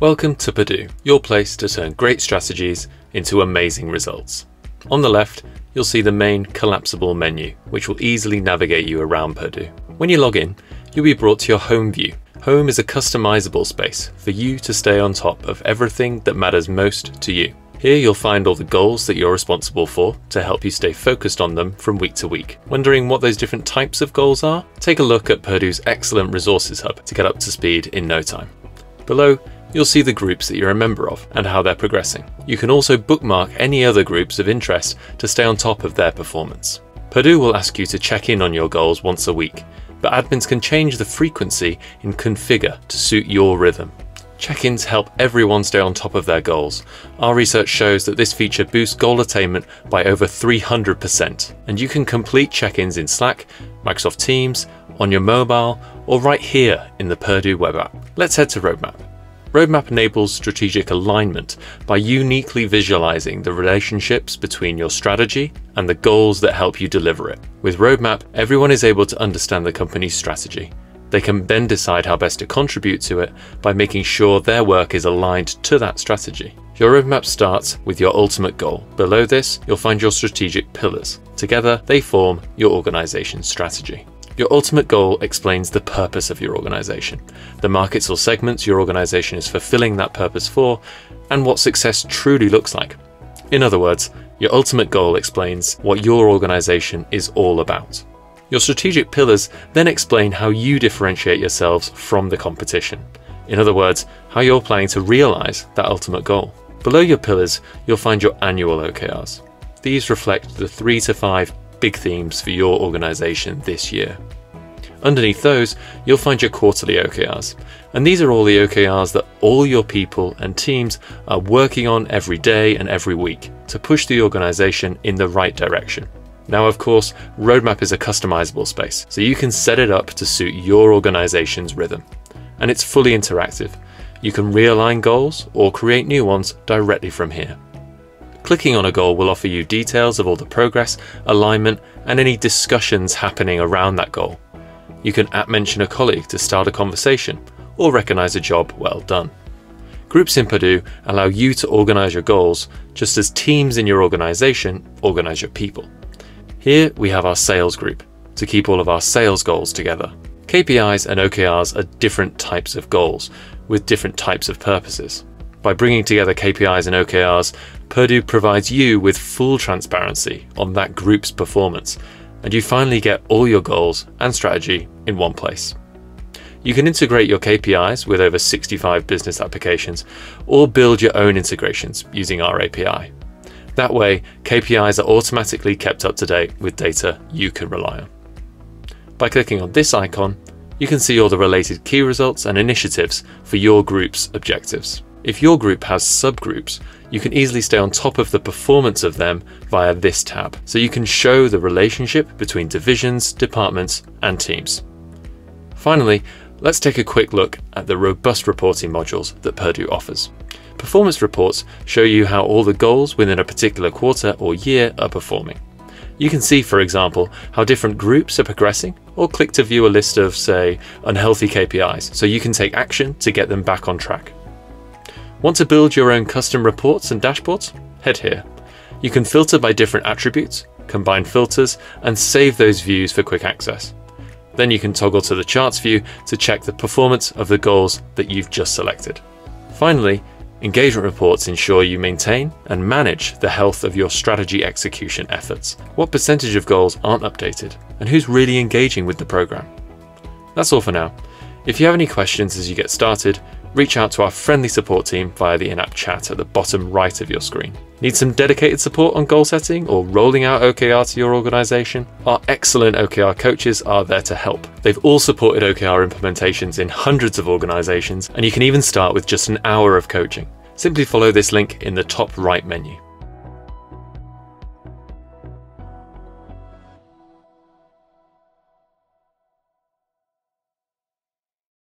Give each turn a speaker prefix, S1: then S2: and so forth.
S1: Welcome to Perdoo, your place to turn great strategies into amazing results. On the left, you'll see the main collapsible menu, which will easily navigate you around Perdoo. When you log in, you'll be brought to your home view. Home is a customizable space for you to stay on top of everything that matters most to you. Here you'll find all the goals that you're responsible for to help you stay focused on them from week to week. Wondering what those different types of goals are? Take a look at Perdoo's excellent resources hub to get up to speed in no time. Below, you'll see the groups that you're a member of and how they're progressing. You can also bookmark any other groups of interest to stay on top of their performance. Perdoo will ask you to check in on your goals once a week, but admins can change the frequency in Configure to suit your rhythm. Check ins help everyone stay on top of their goals. Our research shows that this feature boosts goal attainment by over 300%, and you can complete check ins in Slack, Microsoft Teams, on your mobile, or right here in the Perdoo web app. Let's head to Roadmap. Roadmap enables strategic alignment by uniquely visualizing the relationships between your strategy and the goals that help you deliver it. With Roadmap, everyone is able to understand the company's strategy. They can then decide how best to contribute to it by making sure their work is aligned to that strategy. Your roadmap starts with your ultimate goal. Below this, you'll find your strategic pillars. Together, they form your organization's strategy. Your ultimate goal explains the purpose of your organization, the markets or segments your organization is fulfilling that purpose for, and what success truly looks like. In other words, your ultimate goal explains what your organization is all about. Your strategic pillars then explain how you differentiate yourselves from the competition. In other words, how you're planning to realize that ultimate goal. Below your pillars, you'll find your annual OKRs. These reflect the three to five big themes for your organization this year. Underneath those, you'll find your quarterly OKRs. And these are all the OKRs that all your people and teams are working on every day and every week to push the organization in the right direction. Now, of course, Roadmap is a customizable space, so you can set it up to suit your organization's rhythm. And it's fully interactive. You can realign goals or create new ones directly from here. Clicking on a goal will offer you details of all the progress, alignment, and any discussions happening around that goal. You can at mention a colleague to start a conversation or recognize a job well done. Groups in Perdoo allow you to organize your goals just as teams in your organization organize your people. Here we have our sales group to keep all of our sales goals together. KPIs and OKRs are different types of goals with different types of purposes. By bringing together KPIs and OKRs, Perdoo provides you with full transparency on that group's performance, and you finally get all your goals and strategy in one place. You can integrate your KPIs with over 65 business applications or build your own integrations using our API. That way, KPIs are automatically kept up to date with data you can rely on. By clicking on this icon, you can see all the related key results and initiatives for your group's objectives. If your group has subgroups, you can easily stay on top of the performance of them via this tab, so you can show the relationship between divisions, departments, and teams. Finally, let's take a quick look at the robust reporting modules that Perdoo offers. Performance reports show you how all the goals within a particular quarter or year are performing. You can see, for example, how different groups are progressing, or click to view a list of, say, unhealthy KPIs so you can take action to get them back on track. Want to build your own custom reports and dashboards? Head here. You can filter by different attributes, combine filters, and save those views for quick access. Then you can toggle to the charts view to check the performance of the goals that you've just selected. Finally, engagement reports ensure you maintain and manage the health of your strategy execution efforts. What percentage of goals aren't updated, and who's really engaging with the program? That's all for now. If you have any questions as you get started, reach out to our friendly support team via the in app chat at the bottom right of your screen. Need some dedicated support on goal setting or rolling out OKR to your organization? Our excellent OKR coaches are there to help. They've all supported OKR implementations in hundreds of organizations, and you can even start with just an hour of coaching. Simply follow this link in the top right menu.